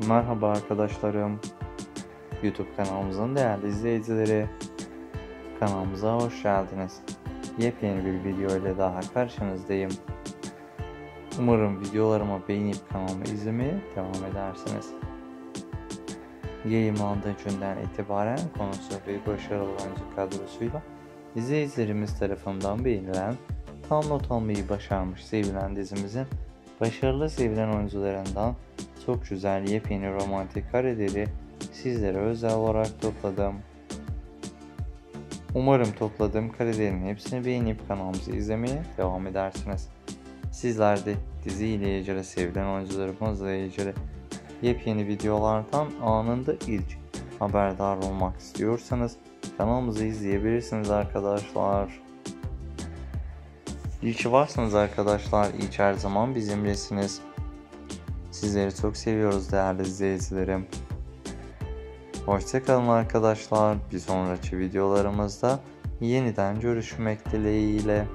Merhaba arkadaşlarım. YouTube kanalımızın değerli izleyicileri. Kanalımıza hoş geldiniz. Yepyeni bir video ile daha karşınızdayım. Umarım videolarımı beğenip kanalımı izlemeye devam edersiniz. Yayınlandığı günden itibaren konusu ve başarılı oyuncu kadrosuyla izleyicilerimiz tarafından beğenilen, tam not almayı başarmış sevilen dizimizin başarılı sevilen oyuncularından çok güzel yepyeni romantik kareleri sizlere özel olarak topladım. Umarım topladığım karelerin hepsini beğenip kanalımızı izlemeye devam edersiniz. Sizler de dizi ile ilgili sevilen oyuncularımızla ilgili yepyeni videolardan anında ilk haberdar olmak istiyorsanız kanalımızı izleyebilirsiniz arkadaşlar. İyi ki varsınız arkadaşlar. İyi her zaman bizimlesiniz. Sizleri çok seviyoruz değerli izleyicilerim. Hoşçakalın arkadaşlar. Bir sonraki videolarımızda yeniden görüşmek dileğiyle.